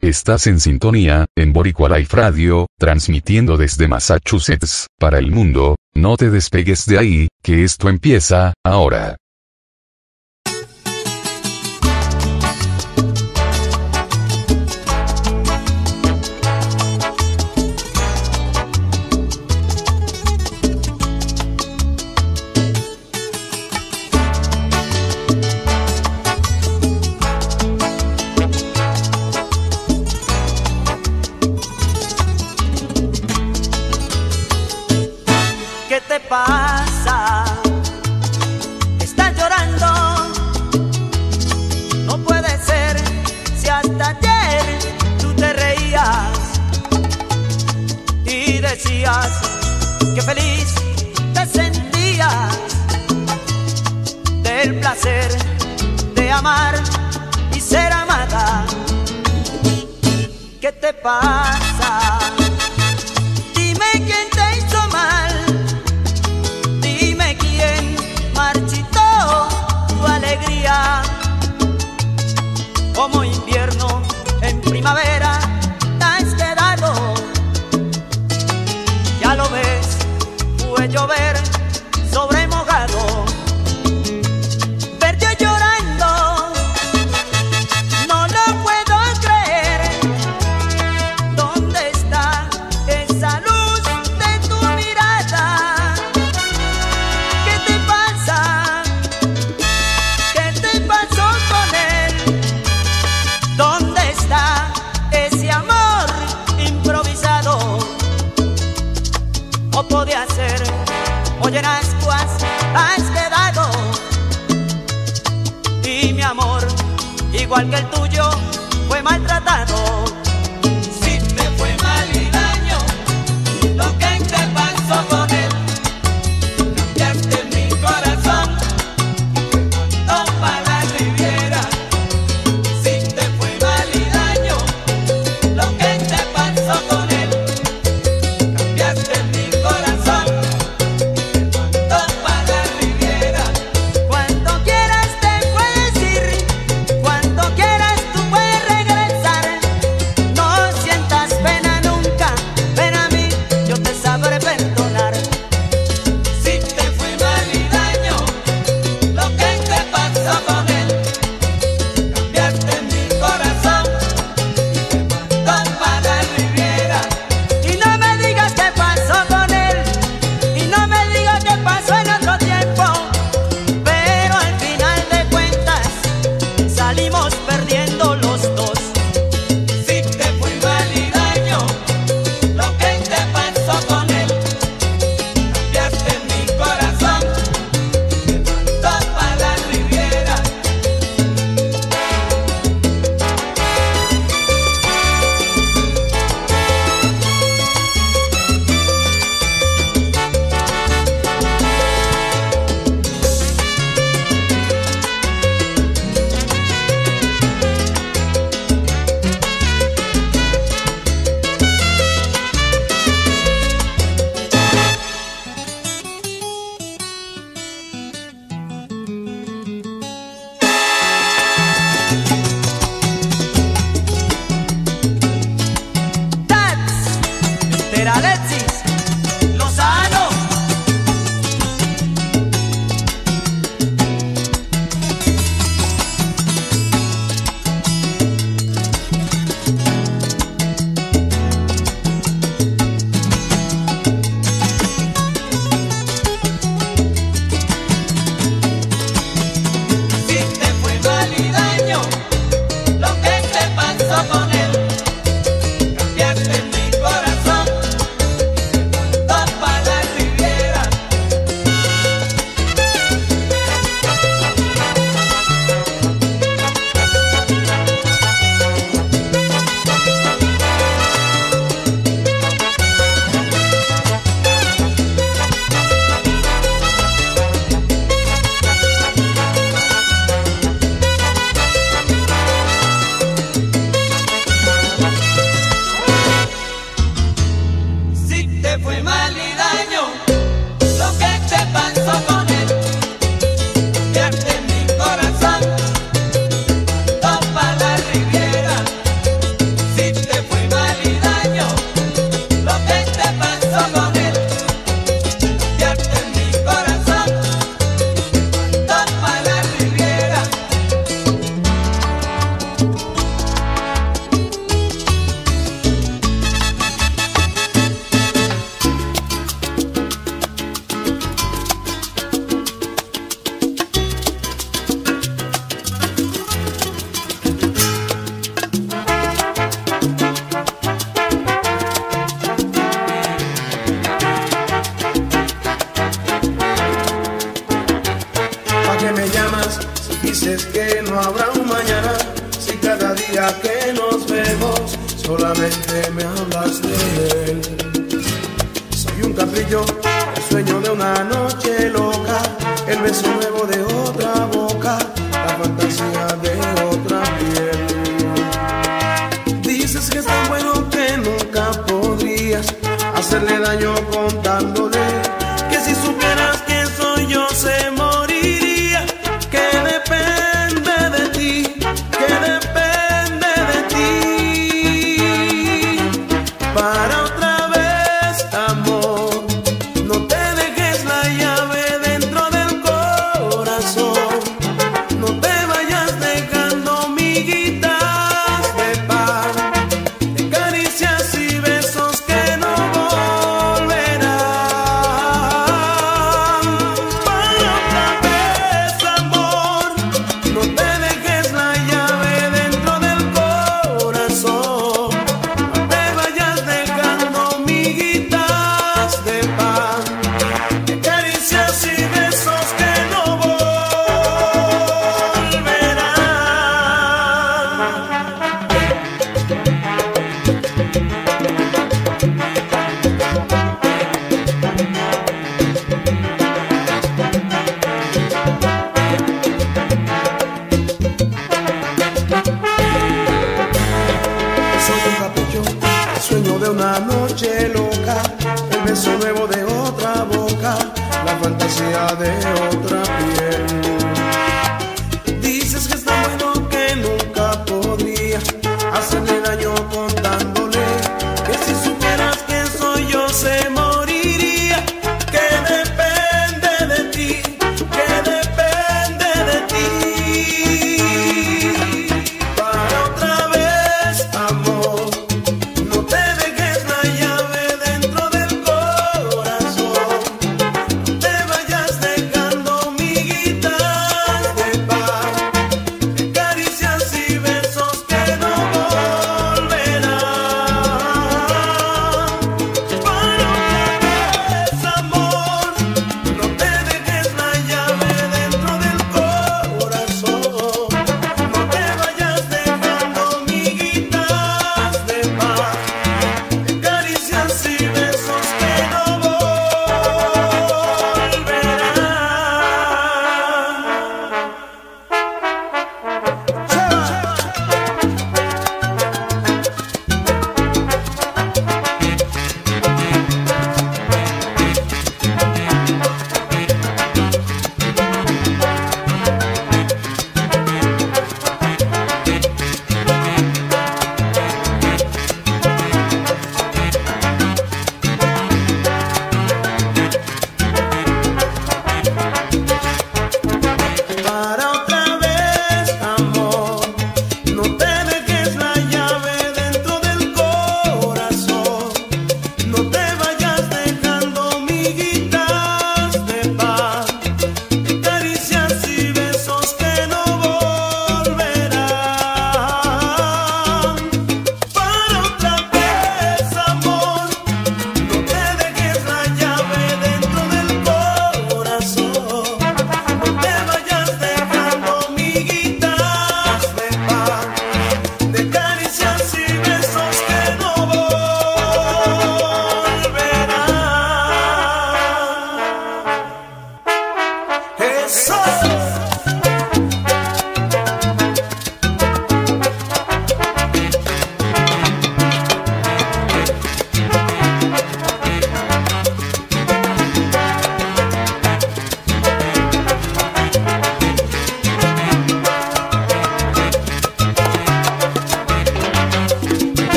Estás en sintonía, en Boricua Life Radio, transmitiendo desde Massachusetts, para el mundo, no te despegues de ahí, que esto empieza, ahora. qué feliz te sentías del placer de amar y ser amada. ¿Qué te pasa? Dime quién te hizo mal, dime quién marchitó tu alegría, como invierno en primavera. llover.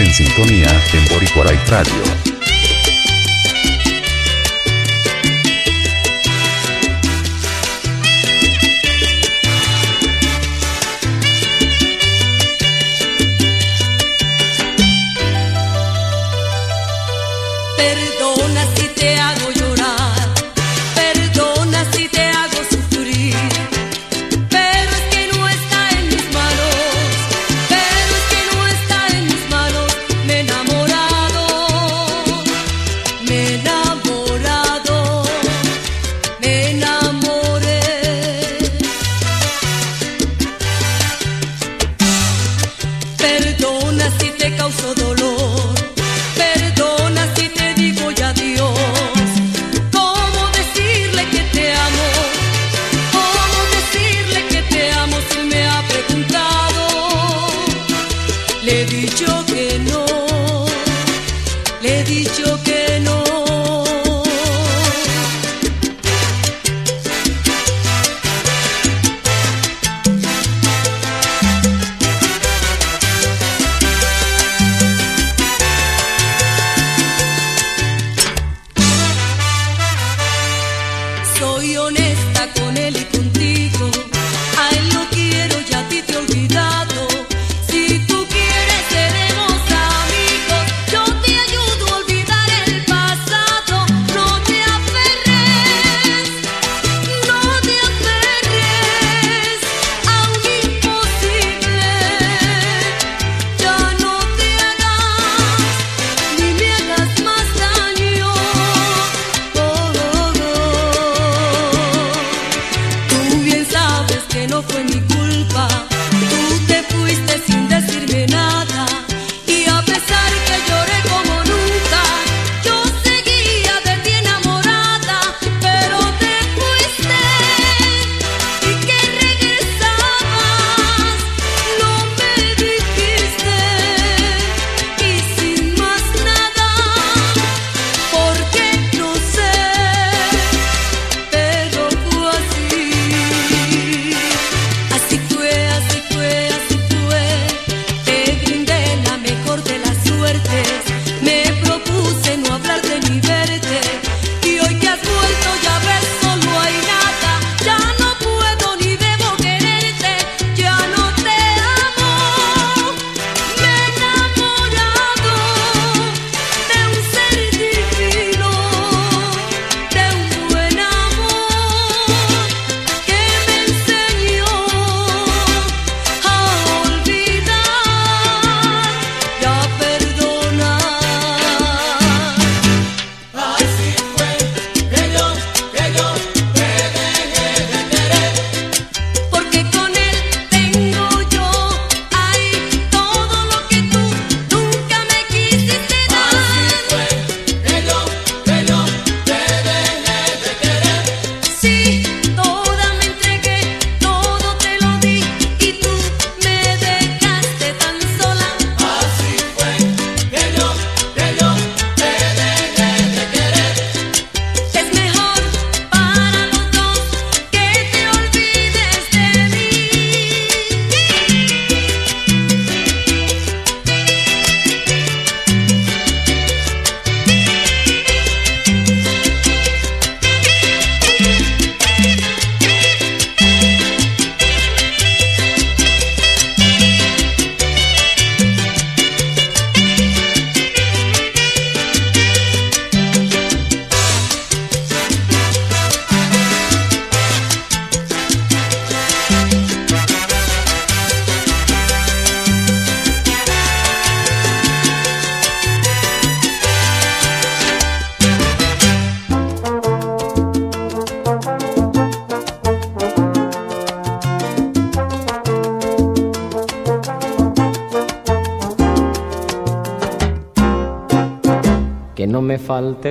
En sintonía en Boricua Radio.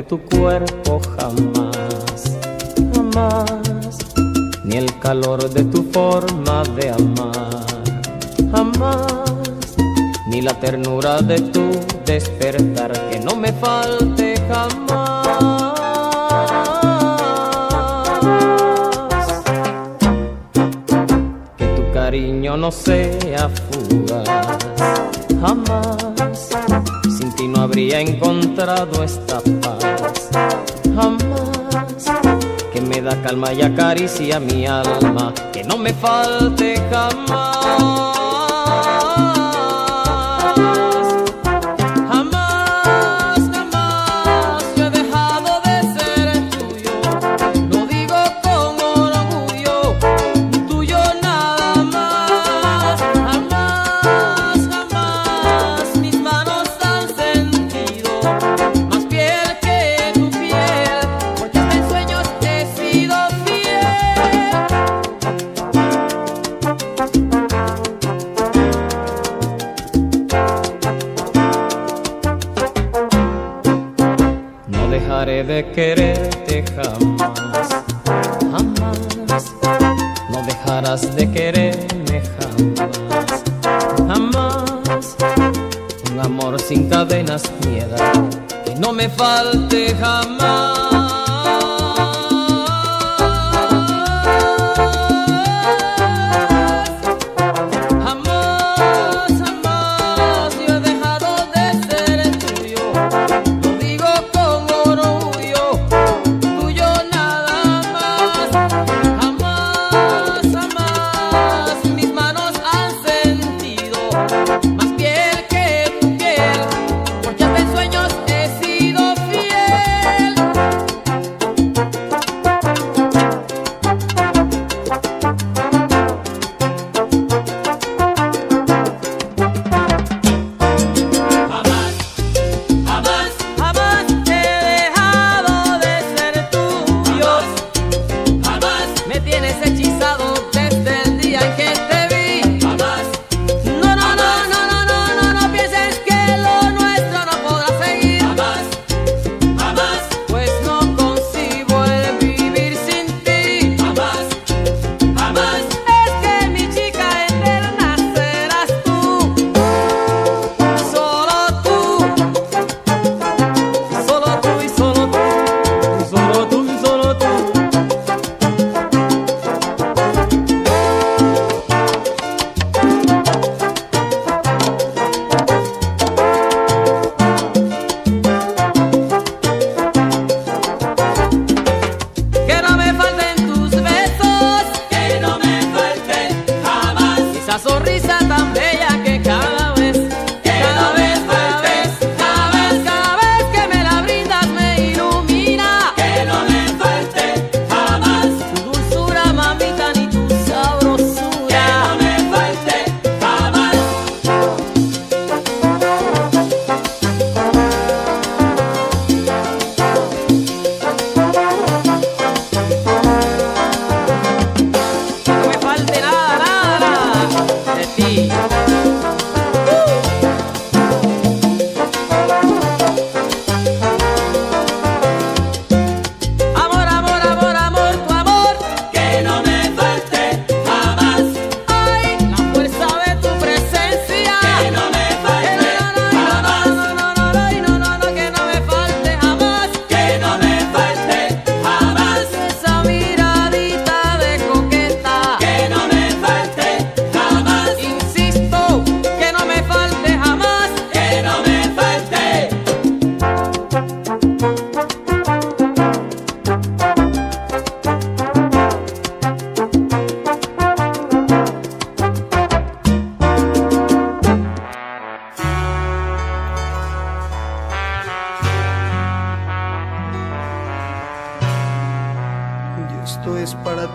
Tu cuerpo jamás, jamás, ni el calor de tu forma de amar, jamás, ni la ternura de tu despertar, que no me falte jamás. Que tu cariño no sea fugaz, jamás no habría encontrado esta paz. Jamás que me da calma y acaricia mi alma, que no me falte jamás. De quererte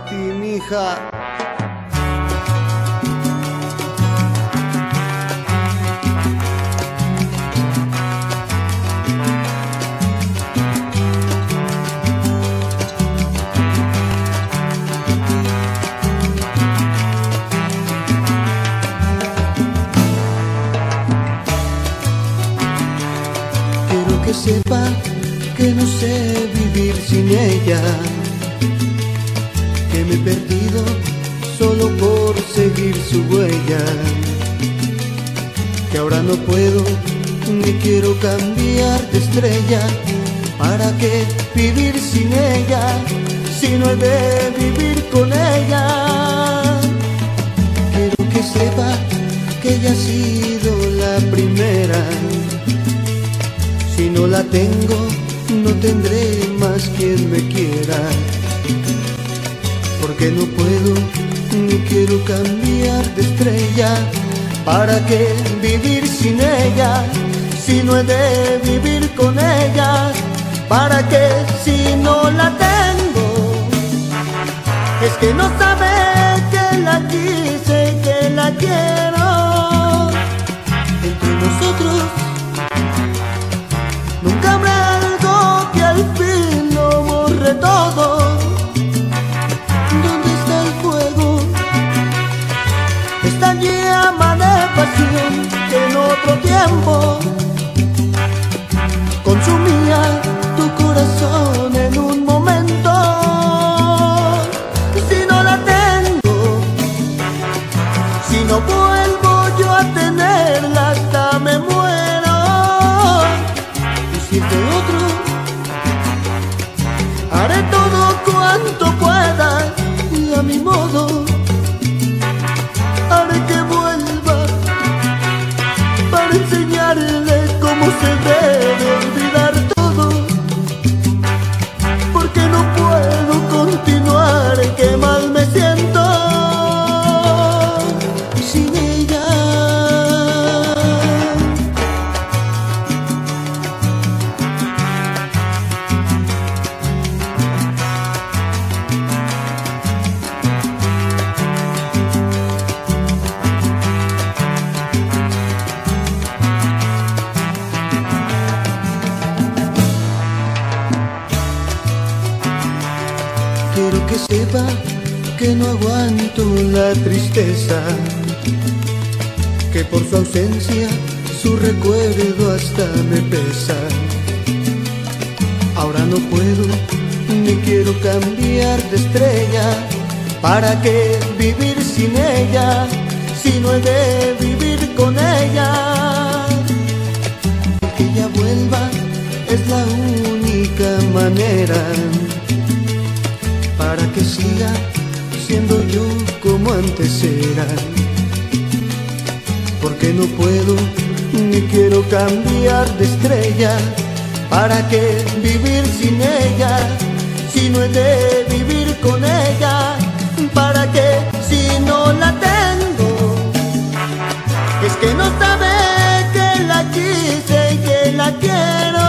que sepa la tengo, es que no sabe que la quise y que la quiero. una tristeza que por su ausencia su recuerdo hasta me pesa. Ahora no puedo ni quiero cambiar de estrella. ¿Para qué vivir sin ella si no he de vivir con ella? Que ella vuelva es la única manera para que siga siendo yo como antes era. Porque no puedo ni quiero cambiar de estrella. ¿Para qué vivir sin ella? Si no he de vivir con ella, ¿para qué si no la tengo? Es que no sabe que la quise y que la quiero.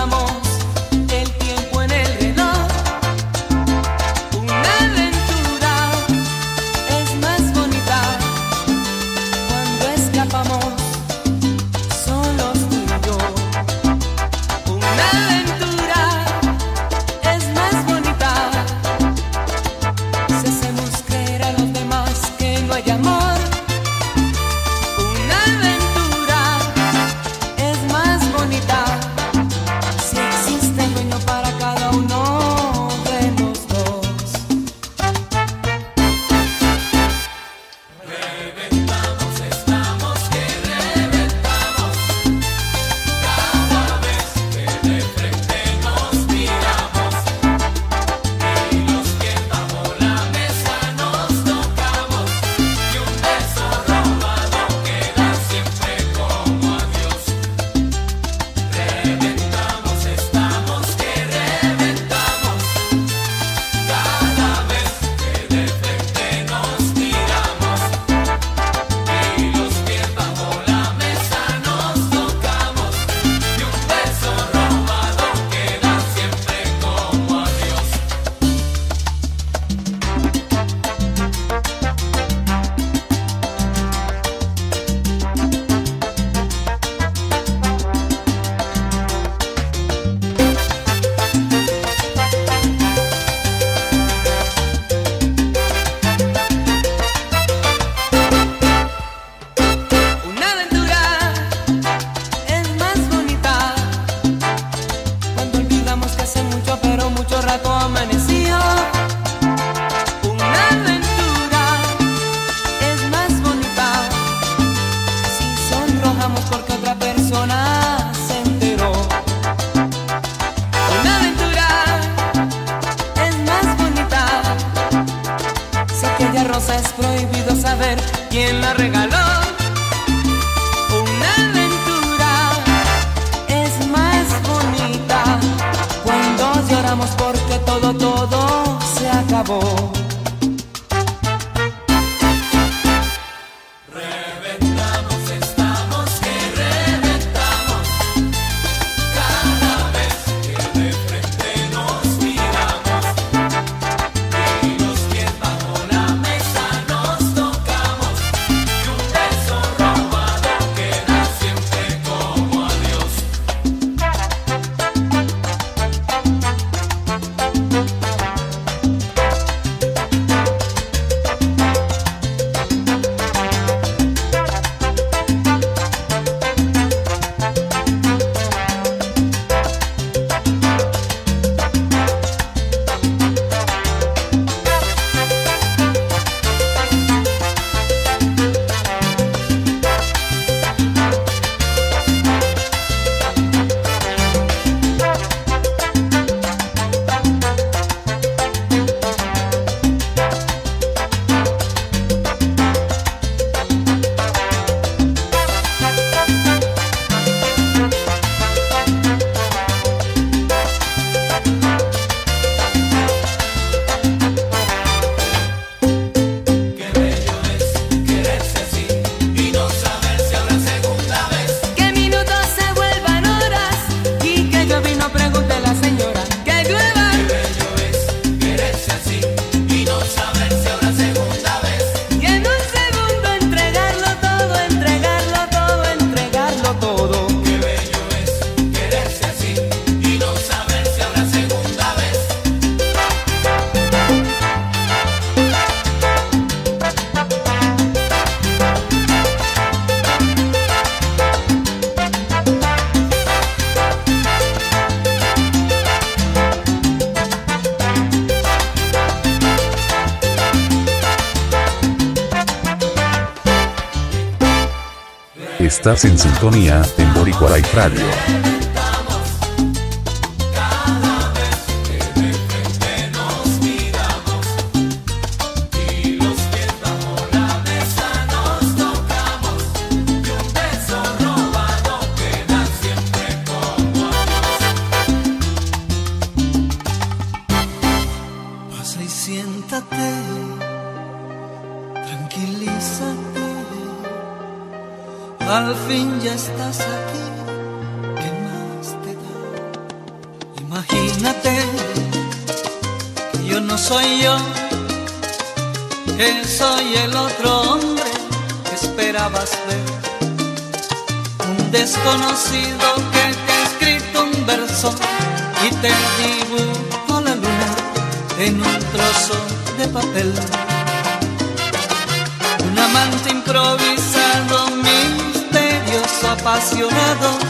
amor. Estás en sintonía en Boricuaraí Radio. apasionado.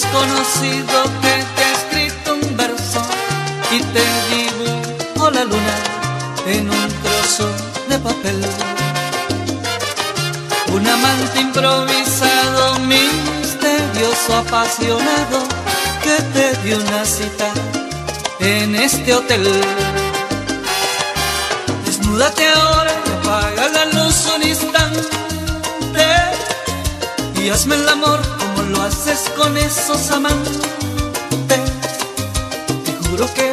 desconocido que te ha escrito un verso y te dibujo la luna en un trozo de papel. Un amante improvisado, misterioso, apasionado, que te dio una cita en este hotel. Desnúdate ahora, apaga la luz un instante y hazme el amor lo haces con esos amantes, te juro que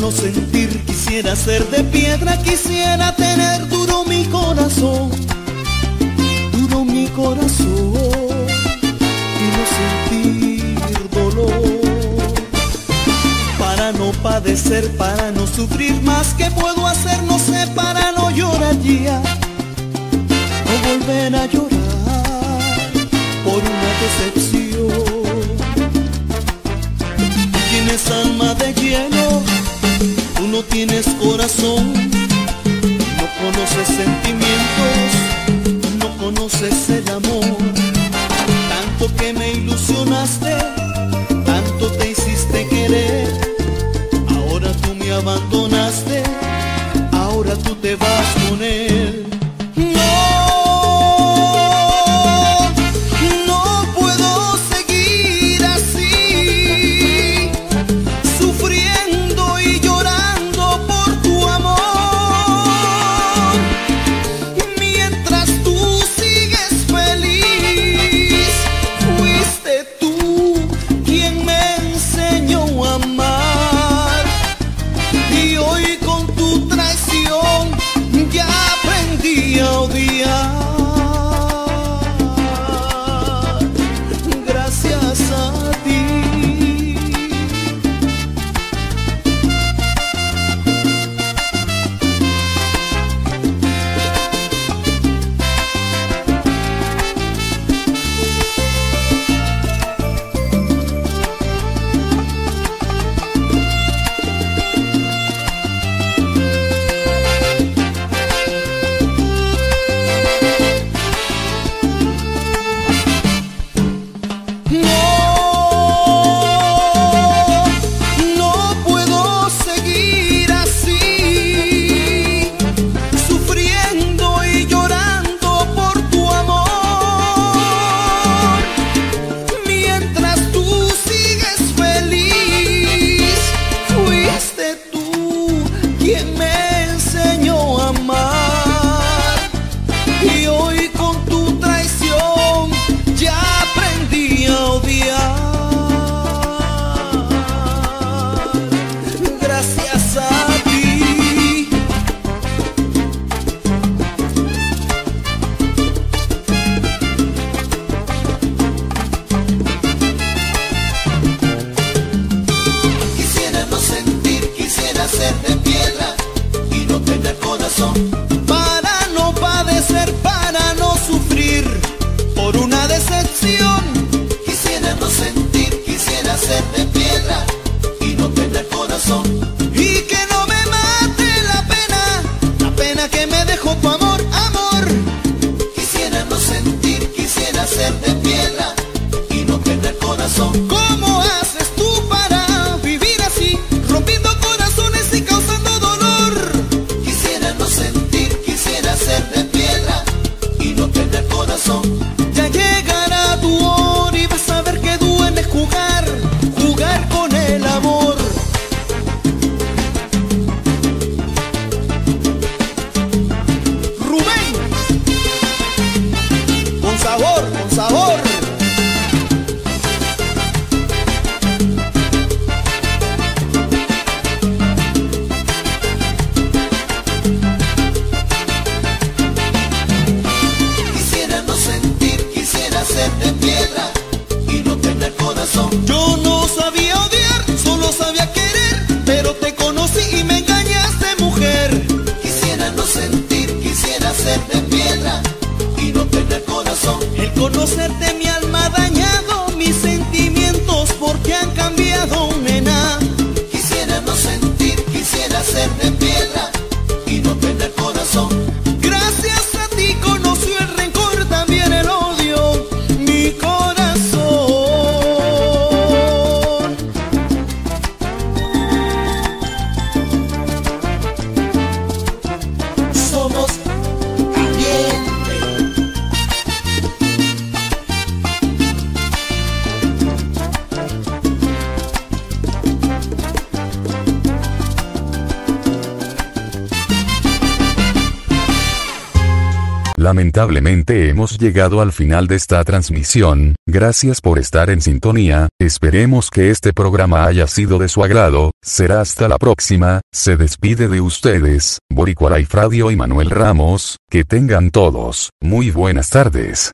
no sentir, quisiera ser de piedra, quisiera tener duro mi corazón, duro mi corazón y no sentir dolor. Para no padecer, para no sufrir más, ¿qué puedo hacer? No sé, para no llorar ya, no volver a llorar por una decepción. Tienes alma de hielo no tienes corazón, no conoces sentimientos, no conoces el amor. Tanto que me ilusionaste, tanto te hiciste querer. Ahora tú me abandonaste, ahora tú te vas con él. Lamentablemente hemos llegado al final de esta transmisión, gracias por estar en sintonía, esperemos que este programa haya sido de su agrado, será hasta la próxima, se despide de ustedes, Boricua Life Radio y Manuel Ramos, que tengan todos, muy buenas tardes.